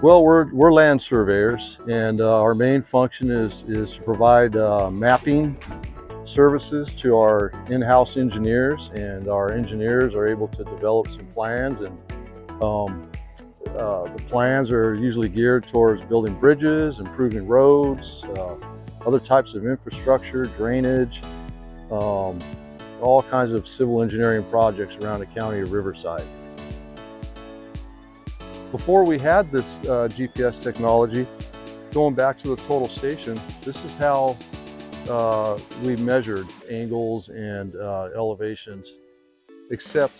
Well, we're, we're land surveyors, and uh, our main function is, is to provide uh, mapping services to our in-house engineers, and our engineers are able to develop some plans, and um, uh, the plans are usually geared towards building bridges, improving roads, uh, other types of infrastructure, drainage, um, all kinds of civil engineering projects around the county of Riverside. Before we had this uh, GPS technology, going back to the total station, this is how uh, we measured angles and uh, elevations, except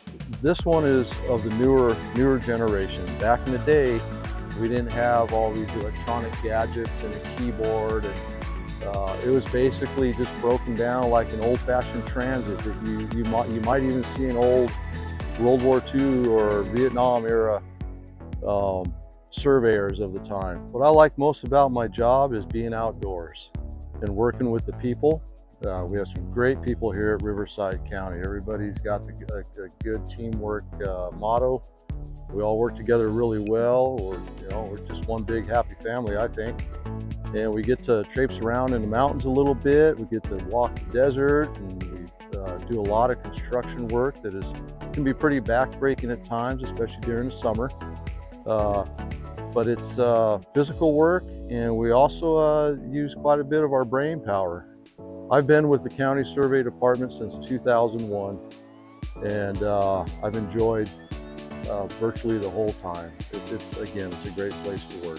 this one is of the newer, newer generation. Back in the day, we didn't have all these electronic gadgets and a keyboard and uh, it was basically just broken down like an old-fashioned transit that you, you, might, you might even see an old World War II or Vietnam era um, surveyors of the time. What I like most about my job is being outdoors and working with the people. Uh, we have some great people here at Riverside County. Everybody's got the, a, a good teamwork uh, motto. We all work together really well. We're, you know, we're just one big happy family, I think. And we get to traipse around in the mountains a little bit. We get to walk the desert and we uh, do a lot of construction work that is can be pretty backbreaking at times, especially during the summer. But it's uh, physical work and we also uh, use quite a bit of our brain power. I've been with the county survey department since 2001 and uh, I've enjoyed uh, virtually the whole time. It, it's again, it's a great place to work.